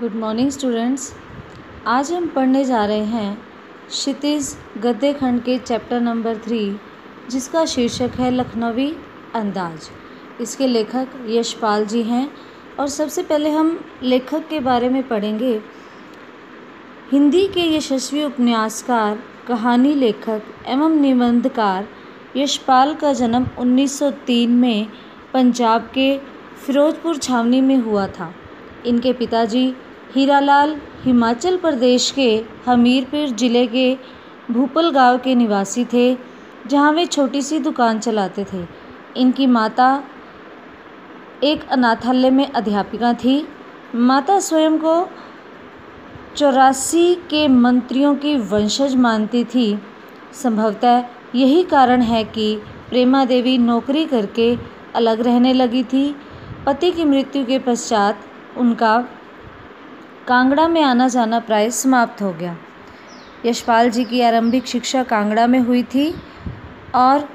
Good morning students आज हम पढ़ने जा रहे हैं क्षितिज गद्य खंड के चैप्टर नंबर थ्री जिसका शीर्षक है लखनवी अंदाज। इसके लेखक यशपाल जी हैं और सबसे पहले हम लेखक के बारे में पढ़ेंगे। हिंदी के यशस्वी उपन्यासकार, कहानी लेखक एवं निबंधकार यशपाल का जन्म 1903 में पंजाब के फिरोजपुर छावनी में हुआ था। इनके पिताजी हीरालाल हिमाचल प्रदेश के हमीरपुर ज़िले के भूपल गाँव के निवासी थे, जहाँ वे छोटी सी दुकान चलाते थे। इनकी माता एक अनाथालय में अध्यापिका थी। माता स्वयं को चौरासी के मंत्रियों की वंशज मानती थी। संभवतः यही कारण है कि प्रेमा देवी नौकरी करके अलग रहने लगी थी। पति की मृत्यु के पश्चात उनका कांगड़ा में आना जाना प्राय समाप्त हो गया। यशपाल जी की आरंभिक शिक्षा कांगड़ा में हुई थी और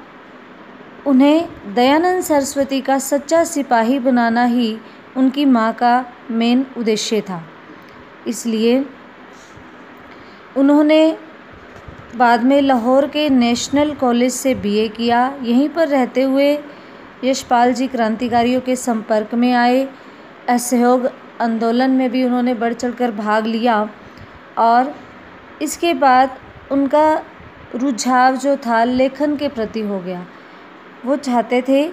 उन्हें दयानंद सरस्वती का सच्चा सिपाही बनाना ही उनकी माँ का मेन उद्देश्य था। इसलिए उन्होंने बाद में लाहौर के नेशनल कॉलेज से बीए किया। यहीं पर रहते हुए यशपाल जी क्रांतिकारियों के संपर्क में आए असहयोग आंदोलन में भी उन्होंने बढ़ चढ़ कर भाग लिया और इसके बाद उनका रुझाव जो था, लेखन के प्रति हो गया। वो चाहते थे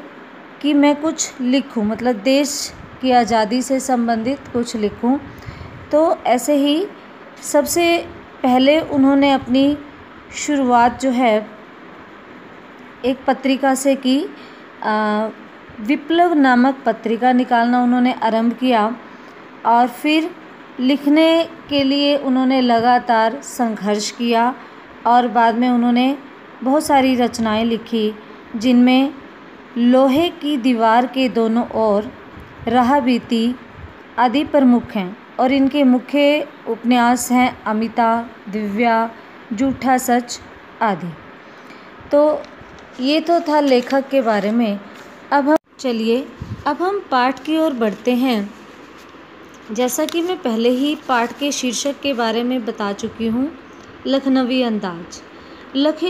कि मैं कुछ लिखूं मतलब देश की आज़ादी से संबंधित कुछ लिखूं। तो ऐसे ही सबसे पहले उन्होंने अपनी शुरुआत जो है, एक पत्रिका से की विप्लव नामक पत्रिका निकालना उन्होंने आरंभ किया और फिर लिखने के लिए उन्होंने लगातार संघर्ष किया और बाद में उन्होंने बहुत सारी रचनाएँ लिखी, जिनमें लोहे की दीवार के दोनों ओर राह बीती, आदि प्रमुख हैं और इनके मुख्य उपन्यास हैं अमिता, दिव्या, जूठा सच आदि। तो ये तो था लेखक के बारे में। अब हम चलिए, अब हम पाठ की ओर बढ़ते हैं। जैसा कि मैं पहले ही पाठ के शीर्षक के बारे में बता चुकी हूँ, लखनवी अंदाज। लख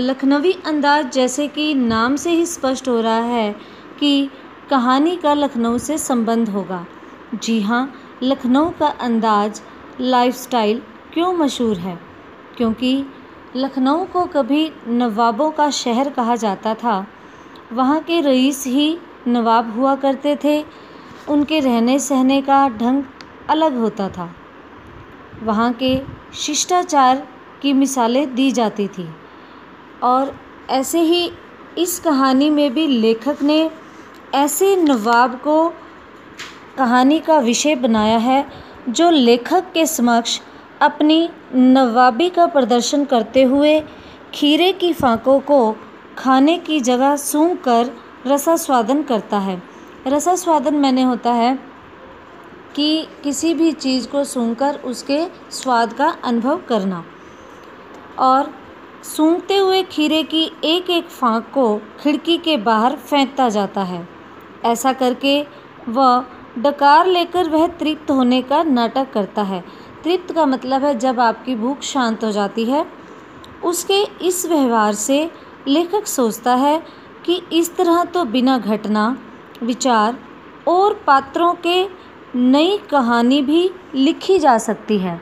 लखनवी अंदाज जैसे कि नाम से ही स्पष्ट हो रहा है कि कहानी का लखनऊ से संबंध होगा। जी हाँ लखनऊ का अंदाज लाइफस्टाइल क्यों मशहूर है? क्योंकि लखनऊ को कभी नवाबों का शहर कहा जाता था। वहाँ के रईस ही नवाब हुआ करते थे। उनके रहने सहने का ढंग अलग होता था। वहाँ के शिष्टाचार की मिसालें दी जाती थी। और ऐसे ही इस कहानी में भी लेखक ने ऐसे नवाब को कहानी का विषय बनाया है, जो लेखक के समक्ष अपनी नवाबी का प्रदर्शन करते हुए खीरे की फाँकों को खाने की जगह सूंघ कर रसास्वादन करता है। रसास्वादन मैंने होता है कि किसी भी चीज़ को सूंघकर उसके स्वाद का अनुभव करना और सूंघते हुए खीरे की एक एक फाँक को खिड़की के बाहर फेंकता जाता है। ऐसा करके वह डकार लेकर वह तृप्त होने का नाटक करता है। तृप्त का मतलब है जब आपकी भूख शांत हो जाती है, उसके इस व्यवहार से लेखक सोचता है कि इस तरह तो बिना घटना, विचार और पात्रों के नई कहानी भी लिखी जा सकती है।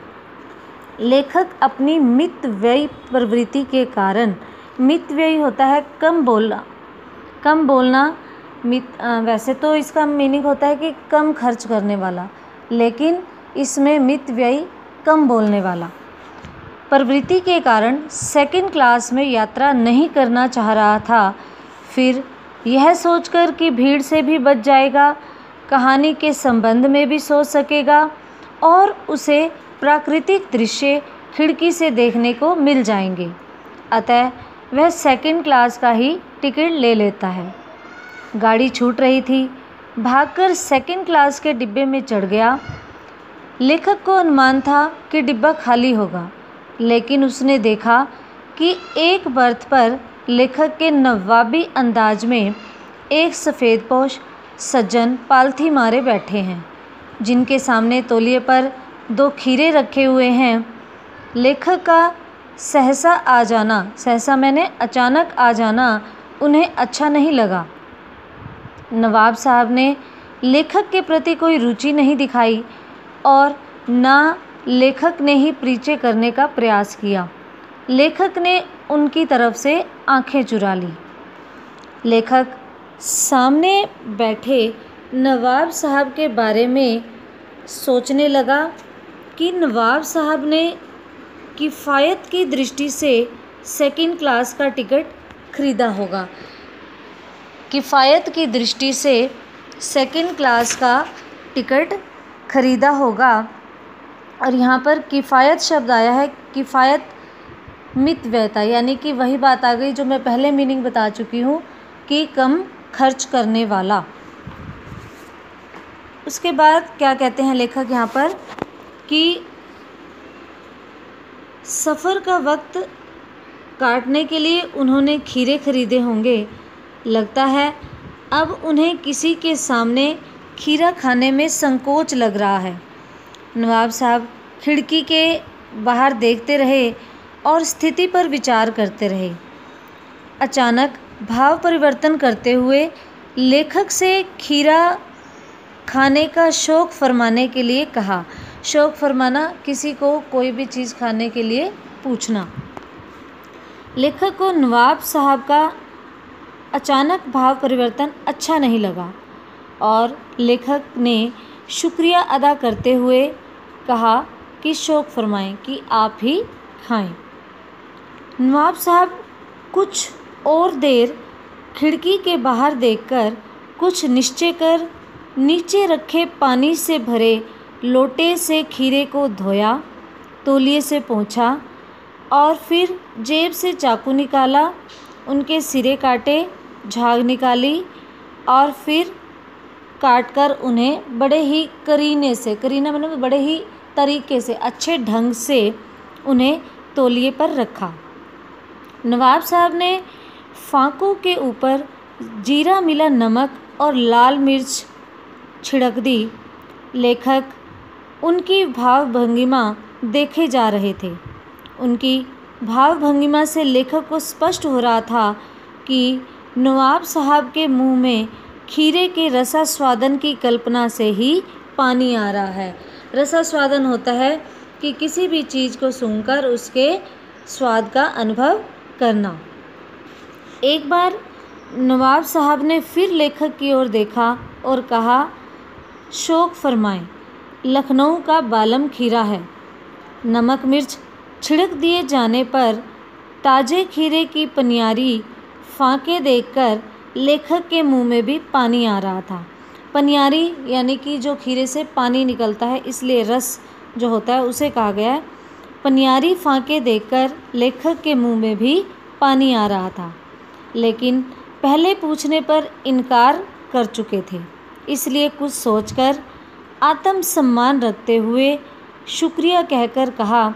लेखक अपनी मित व्यय प्रवृत्ति के कारण, मित व्यय होता है कम बोलना कम बोलना, मित वैसे तो इसका मीनिंग होता है कि कम खर्च करने वाला, लेकिन इसमें मित व्यय कम बोलने वाला। प्रवृत्ति के कारण सेकंड क्लास में यात्रा नहीं करना चाह रहा था। फिर यह सोचकर कि भीड़ से भी बच जाएगा, कहानी के संबंध में भी सोच सकेगा और उसे प्राकृतिक दृश्य खिड़की से देखने को मिल जाएँगे। अतः वह सेकंड क्लास का ही टिकट ले लेता है। गाड़ी छूट रही थी। भागकर सेकंड क्लास के डिब्बे में चढ़ गया। लेखक को अनुमान था कि डिब्बा खाली होगा। लेकिन उसने देखा कि एक बर्थ पर लेखक के नवाबी अंदाज में एक सफ़ेद पोश सज्जन पालथी मारे बैठे हैं, जिनके सामने तौलिए पर दो खीरे रखे हुए हैं। लेखक का सहसा आ जाना, सहसा मैंने अचानक आ जाना उन्हें अच्छा नहीं लगा। नवाब साहब ने लेखक के प्रति कोई रुचि नहीं दिखाई और ना लेखक ने ही परिचय करने का प्रयास किया। लेखक ने उनकी तरफ़ से आँखें चुरा ली। लेखक सामने बैठे नवाब साहब के बारे में सोचने लगा कि नवाब साहब ने किफ़ायत की दृष्टि से सेकंड क्लास का टिकट खरीदा होगा। किफ़ायत की दृष्टि से सेकंड क्लास का टिकट खरीदा होगा। और यहाँ पर किफ़ायत शब्द आया है, किफ़ायत मितव्ययता यानी कि वही बात आ गई जो मैं पहले मीनिंग बता चुकी हूँ कि कम खर्च करने वाला। उसके बाद क्या कहते हैं लेखक यहाँ पर कि सफ़र का वक्त काटने के लिए उन्होंने खीरे खरीदे होंगे। लगता है अब उन्हें किसी के सामने खीरा खाने में संकोच लग रहा है। नवाब साहब खिड़की के बाहर देखते रहे और स्थिति पर विचार करते रहे। अचानक भाव परिवर्तन करते हुए लेखक से खीरा खाने का शौक़ फरमाने के लिए कहा। शौक़ फरमाना, किसी को कोई भी चीज़ खाने के लिए पूछना। लेखक को नवाब साहब का अचानक भाव परिवर्तन अच्छा नहीं लगा और लेखक ने शुक्रिया अदा करते हुए कहा कि शौक़ फरमाएँ कि आप ही खाएँ। नवाब साहब कुछ और देर खिड़की के बाहर देखकर कुछ निश्चय कर नीचे रखे पानी से भरे लोटे से खीरे को धोया, तौलिए से पोंछा और फिर जेब से चाकू निकाला, उनके सिरे काटे, झाग निकाली और फिर काट कर उन्हें बड़े ही करीने से, करीना मतलब बड़े ही तरीके से, अच्छे ढंग से उन्हें तौलिए पर रखा। नवाब साहब ने फांकों के ऊपर जीरा मिला नमक और लाल मिर्च छिड़क दी। लेखक उनकी भाव भंगिमा देखे जा रहे थे। उनकी भाव भंगिमा से लेखक को स्पष्ट हो रहा था कि नवाब साहब के मुँह में खीरे के रसा स्वादन की कल्पना से ही पानी आ रहा है। रसा स्वादन होता है कि किसी भी चीज़ को सुनकर उसके स्वाद का अनुभव करना। एक बार नवाब साहब ने फिर लेखक की ओर देखा और कहा, शोक फरमाएँ, लखनऊ का बालम खीरा है। नमक मिर्च छिड़क दिए जाने पर ताजे खीरे की पनियारी फांके देखकर लेखक के मुँह में भी पानी आ रहा था। पनियारी, यानी कि जो खीरे से पानी निकलता है, इसलिए रस जो होता है, उसे कहा गया है। पनियारी फांके देखकर लेखक के मुँह में भी पानी आ रहा था, लेकिन पहले पूछने पर इनकार कर चुके थे। इसलिए कुछ सोचकर आत्म सम्मान रखते हुए शुक्रिया कहकर कहा,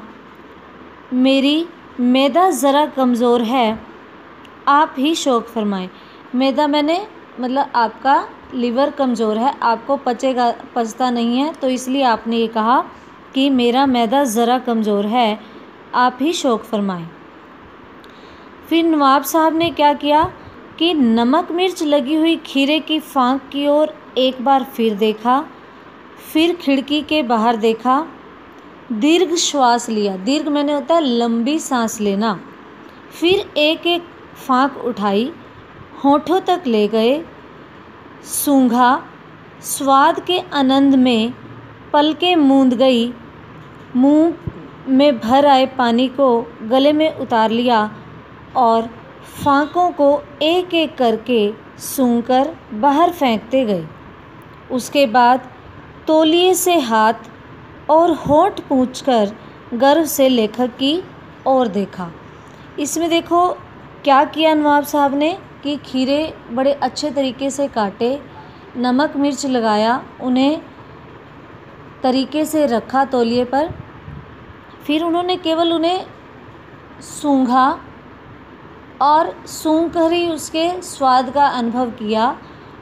मेरी मैदा ज़रा कमज़ोर है, आप ही शौक़ फरमाएँ। मैदा मैंने मतलब आपका लीवर कमज़ोर है, आपको पचेगा, पचता नहीं है तो इसलिए आपने ये कहा कि मेरा मैदा ज़रा कमज़ोर है, आप ही शौक़ फरमाएँ। फिर नवाब साहब ने क्या किया कि नमक मिर्च लगी हुई खीरे की फांक की ओर एक बार फिर देखा, फिर खिड़की के बाहर देखा, दीर्घ श्वास लिया। दीर्घ मैंने होता है लंबी सांस लेना। फिर एक एक फांक उठाई, होठों तक ले गए सूंघा, स्वाद के आनंद में पलके मूंद गई। मुँह में भर आए पानी को गले में उतार लिया और फांकों को एक एक करके सूंघ कर बाहर फेंकते गए उसके बाद तोलिए से हाथ और होठ पूछकर गर्व से लेखक की ओर देखा। इसमें देखो, क्या किया नवाब साहब ने? कि खीरे बड़े अच्छे तरीके से काटे, नमक मिर्च लगाया, उन्हें तरीके से रखा तौलिए पर। फिर उन्होंने केवल उन्हें सूंघा और सूंघ कर ही उसके स्वाद का अनुभव किया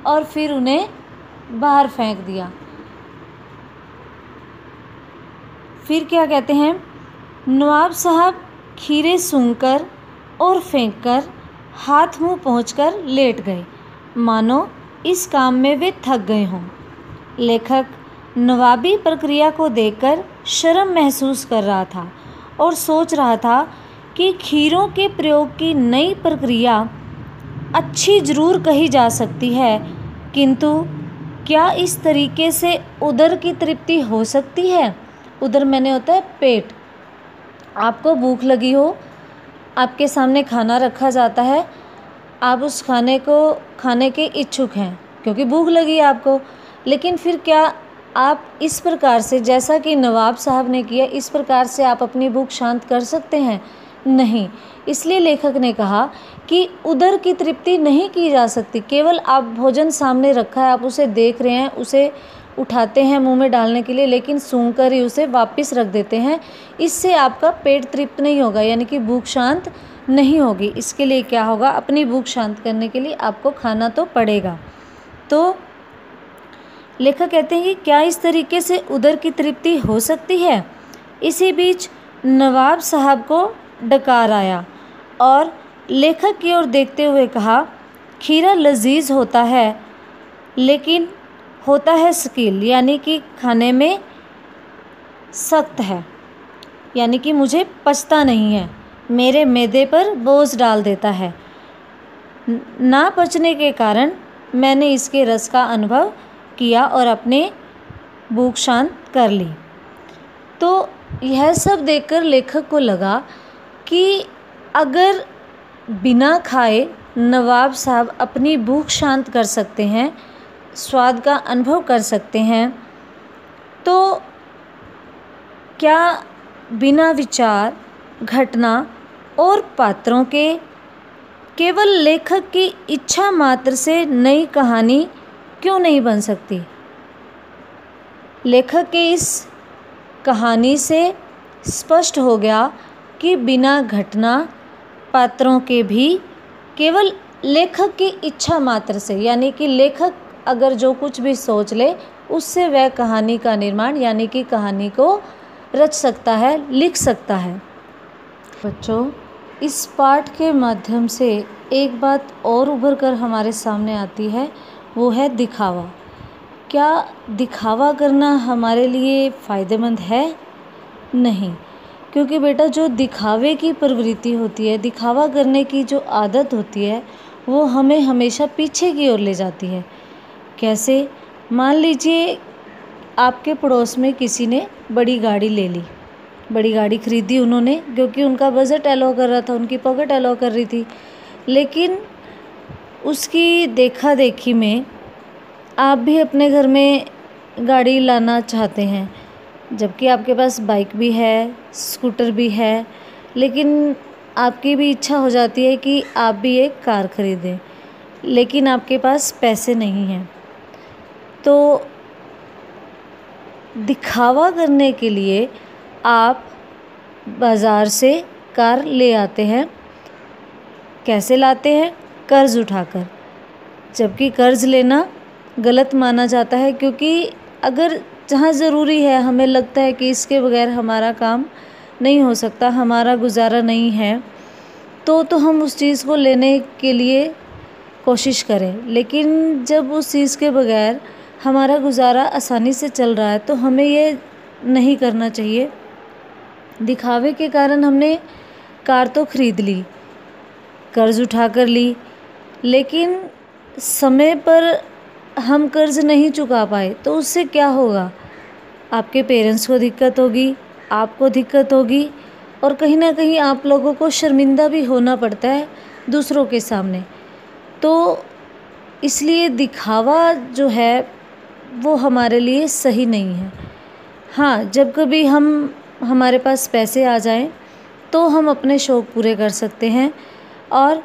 और फिर उन्हें बाहर फेंक दिया। फिर क्या कहते हैं? नवाब साहब खीरे सूंघकर और फेंक कर हाथ मुँह पहुँच लेट गए। मानो इस काम में वे थक गए हों। लेखक नवाबी प्रक्रिया को देखकर शर्म महसूस कर रहा था और सोच रहा था कि खीरों के प्रयोग की नई प्रक्रिया अच्छी ज़रूर कही जा सकती है, किंतु क्या इस तरीके से उधर की तृप्ति हो सकती है? उधर मैंने होता है पेट। आपको भूख लगी हो आपके सामने खाना रखा जाता है, आप उस खाने को, खाने के इच्छुक हैं, क्योंकि भूख लगी आपको। लेकिन फिर क्या आप इस प्रकार से, जैसा कि नवाब साहब ने किया, इस प्रकार से आप अपनी भूख शांत कर सकते हैं? नहीं। इसलिए लेखक ने कहा कि उधर की तृप्ति नहीं की जा सकती। केवल आप भोजन सामने रखा है, आप उसे देख रहे हैं, उसे उठाते हैं मुँह में डालने के लिए, लेकिन सूंघ कर ही उसे वापस रख देते हैं। इससे आपका पेट तृप्त नहीं होगा, यानी कि भूख शांत नहीं होगी। इसके लिए क्या होगा? अपनी भूख शांत करने के लिए आपको खाना तो पड़ेगा। तो लेखक कहते हैं कि क्या इस तरीके से उधर की तृप्ति हो सकती है? इसी बीच नवाब साहब को डकार आया और लेखक की ओर देखते हुए कहा, खीरा लजीज होता है, लेकिन होता है स्किल, यानी कि खाने में सख्त है। यानी कि मुझे पचता नहीं है, मेरे मैदे पर बोझ डाल देता है। ना पचने के कारण मैंने इसके रस का अनुभव किया और अपने भूख शांत कर ली। तो यह सब देखकर लेखक को लगा कि अगर बिना खाए नवाब साहब अपनी भूख शांत कर सकते हैं स्वाद का अनुभव कर सकते हैं। तो क्या बिना विचार, घटना और पात्रों के केवल लेखक की इच्छा मात्र से नई कहानी क्यों नहीं बन सकती? लेखक के इस कहानी से स्पष्ट हो गया कि बिना घटना, पात्रों के भी केवल लेखक की इच्छा मात्र से, यानी कि लेखक अगर जो कुछ भी सोच ले, उससे वह कहानी का निर्माण, यानी कि कहानी को रच सकता है, लिख सकता है। बच्चों, इस पाठ के माध्यम से एक बात और उभर कर हमारे सामने आती है, वो है दिखावा। क्या दिखावा करना हमारे लिए फ़ायदेमंद है? नहीं, क्योंकि बेटा जो दिखावे की प्रवृत्ति होती है, दिखावा करने की जो आदत होती है, वो हमें हमेशा पीछे की ओर ले जाती है। कैसे? मान लीजिए आपके पड़ोस में किसी ने बड़ी गाड़ी ले ली। बड़ी गाड़ी ख़रीदी उन्होंने, क्योंकि उनका बजट अलाउ कर रहा था, उनकी पॉकेट अलाउ कर रही थी। लेकिन उसकी देखा देखी में आप भी अपने घर में गाड़ी लाना चाहते हैं, जबकि आपके पास बाइक भी है स्कूटर भी है, लेकिन आपकी भी इच्छा हो जाती है कि आप भी एक कार ख़रीदें। लेकिन आपके पास पैसे नहीं हैं। तो दिखावा करने के लिए आप बाज़ार से कार ले आते हैं। कैसे लाते हैं? कर्ज़ उठाकर। जबकि कर्ज़ लेना गलत माना जाता है क्योंकि अगर जहाँ ज़रूरी है, हमें लगता है कि इसके बगैर हमारा काम नहीं हो सकता, हमारा गुजारा नहीं है तो तो हम उस चीज़ को लेने के लिए कोशिश करें। लेकिन जब उस चीज़ के बगैर हमारा गुजारा आसानी से चल रहा है तो हमें ये नहीं करना चाहिए। दिखावे के कारण हमने कार तो ख़रीद ली, कर्ज़ उठा कर ली, लेकिन समय पर हम कर्ज़ नहीं चुका पाए तो उससे क्या होगा? आपके पेरेंट्स को दिक्कत होगी, आपको दिक्कत होगी, और कहीं ना कहीं आप लोगों को शर्मिंदा भी होना पड़ता है दूसरों के सामने। तो इसलिए दिखावा जो है वो हमारे लिए सही नहीं है। हाँ जब कभी हम, हमारे पास पैसे आ जाएँ तो हम अपने शौक़ पूरे कर सकते हैं और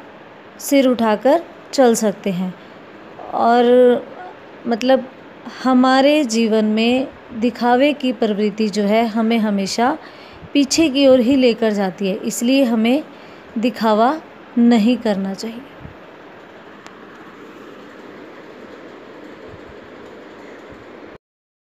सिर उठाकर चल सकते हैं। और मतलब हमारे जीवन में दिखावे की प्रवृत्ति जो है, हमें हमेशा पीछे की ओर ही लेकर जाती है। इसलिए हमें दिखावा नहीं करना चाहिए।